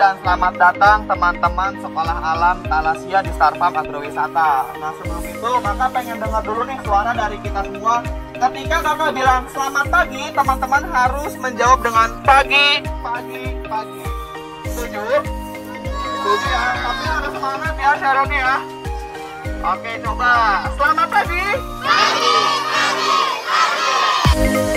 dan selamat datang teman-teman Sekolah Alam Talasia di Starfarm Agrowisata. Nah sebelum itu maka pengen dengar dulu nih suara dari kita semua. Ketika kakak bilang selamat pagi, teman-teman harus menjawab dengan pagi, pagi, pagi. Setuju? Setuju ya. Tapi harus semangat ya Sharon ya. Oke coba. Selamat pagi. Pagi, pagi, pagi.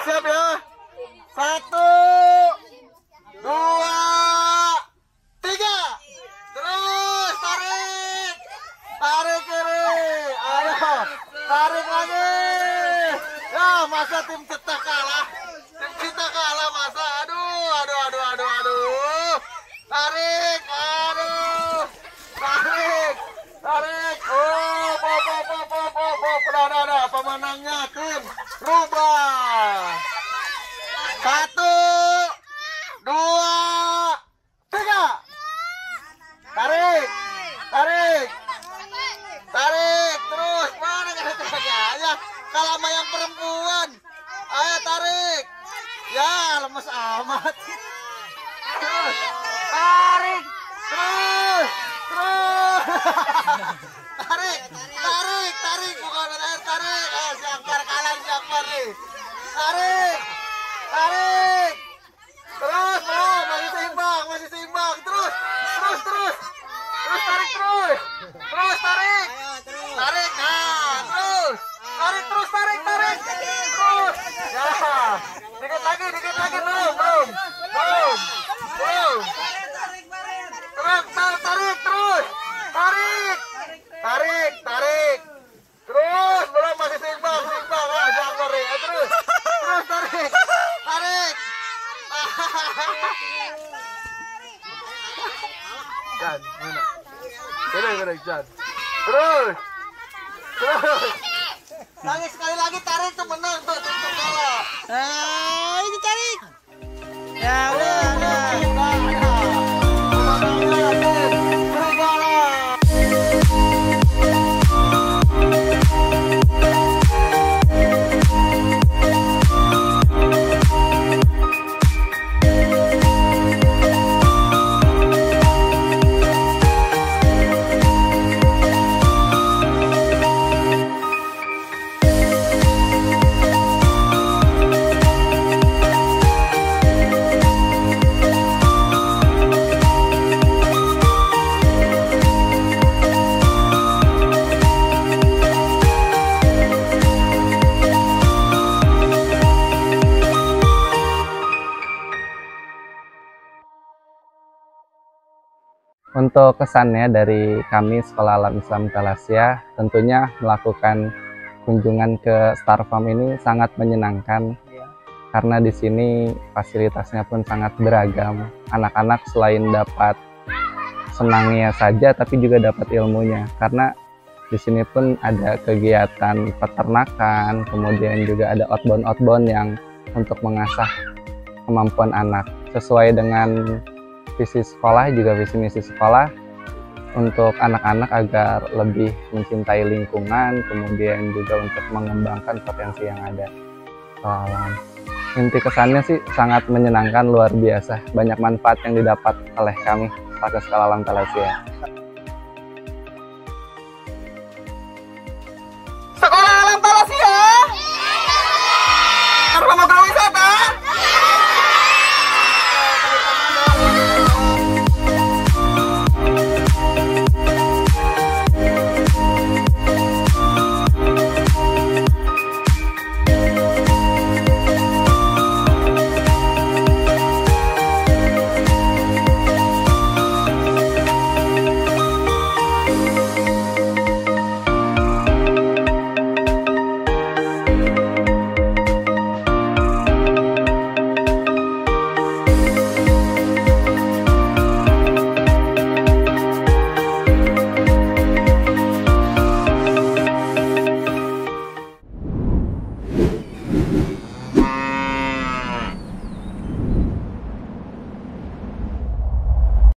siap ya. Satu, dua, tiga. Terus tarik, tarik kiri. Ayo, tarik lagi. Ya masa tim kita kalah, tim kita kalah masa. Aduh, aduh, aduh, aduh, aduh. Tarik, aduh, tarik, tarik. Oh, pop, pop, pop, pop, pop, pop. Pemenangnya tim Rubah. Kalau sama yang perempuan. Ayo tarik. Ya, lemes amat. Terus. Tarik. Terus. Terus. Tarik. Tarik, tarik. Bukan air, tarik. Eh, siap, kalian siap, tarik. Tarik. Tarik. terus. Terus tarik. Tarik. Nah, terus. Tarik terus, tarik, tarik. Terus. Ya. Dikit lagi, dikit lagi belum, belum. Belum. Belum. Terus, tarik tarik, terus. Tarik. Tarik, tarik. Terus, belum masih seimbang, seimbang. Ah, jangan eh, terus. Terus tarik. Tarik. tarik. Dan, mana? Gerak, gerak, Jan. Terus. Terus. Lagi sekali lagi tarik tuh menang tuh. Ah, ini tarik. Ya, udah. Untuk kesannya dari kami Sekolah Alam Islam Talasia, tentunya melakukan kunjungan ke Star Farm ini sangat menyenangkan. Iya. Karena di sini fasilitasnya pun sangat beragam. Anak-anak selain dapat senangnya saja, tapi juga dapat ilmunya. Karena di sini pun ada kegiatan peternakan, kemudian juga ada outbound-outbound yang untuk mengasah kemampuan anak. Sesuai dengan visi sekolah juga visi misi sekolah untuk anak-anak agar lebih mencintai lingkungan, kemudian juga untuk mengembangkan potensi yang ada. Alam. Inti kesannya sih sangat menyenangkan, luar biasa. Banyak manfaat yang didapat oleh kami pakai Sekolah Alam Talasia.